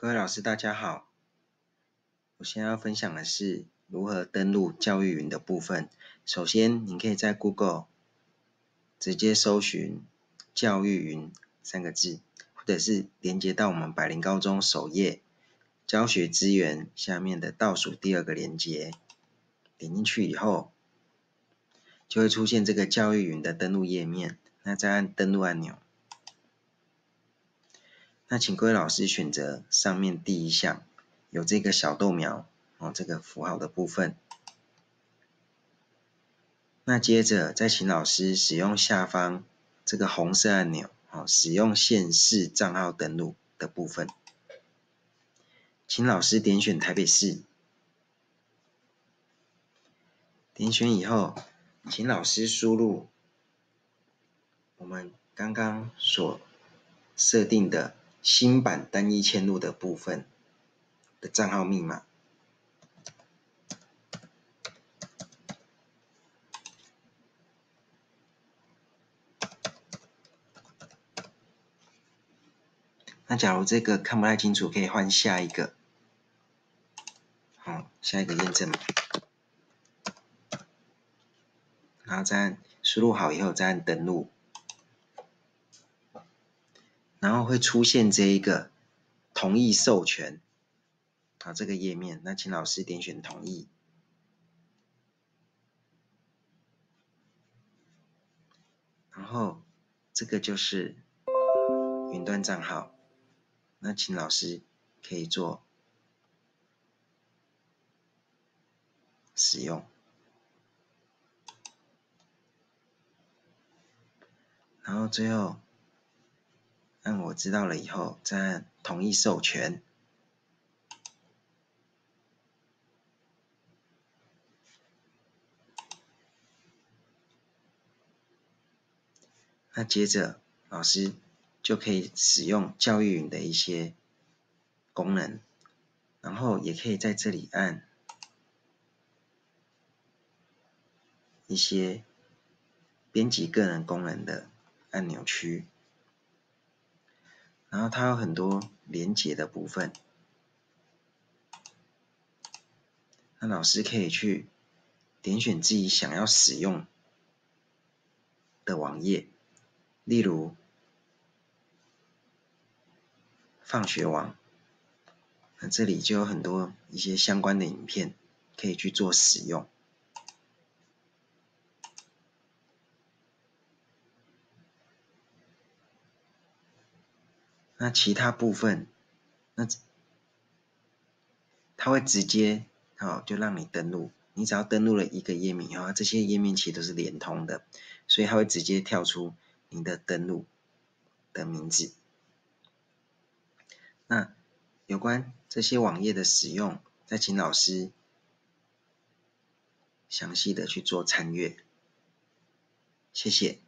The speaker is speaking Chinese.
各位老师，大家好。我现在要分享的是如何登录教育云的部分。首先，你可以在 Google 直接搜寻“教育云”三个字，或者是连接到我们百灵高中首页教学资源下面的倒数第二个连接，点进去以后，就会出现这个教育云的登录页面。那再按登录按钮。那请各位老师选择上面第一项，有这个小豆苗哦，这个符号的部分。那接着再请老师使用下方这个红色按钮哦，使用县市账号登录的部分，请老师点选台北市。点选以后，请老师输入我们刚刚所设定的。新版单一嵌入的部分的账号密码，那假如这个看不太清楚，可以换下一个，好，下一个验证码，然后再按输入好以后再按登录。然后会出现这一个同意授权，好，这个页面，那请老师点选同意，然后这个就是云端账号，那请老师可以做使用，然后最后。按我知道了以后，再按同意授权。那接着老师就可以使用教育云的一些功能，然后也可以在这里按一些编辑个人功能的按钮区。然后它有很多连接的部分，那老师可以去点选自己想要使用的网页，例如放学网，那这里就有很多一些相关的影片可以去做使用。那其他部分，那它会直接好就让你登录，你只要登录了一个页面，然后这些页面其实都是连通的，所以它会直接跳出你的登录的名字。那有关这些网页的使用，再请老师详细的去做参阅，谢谢。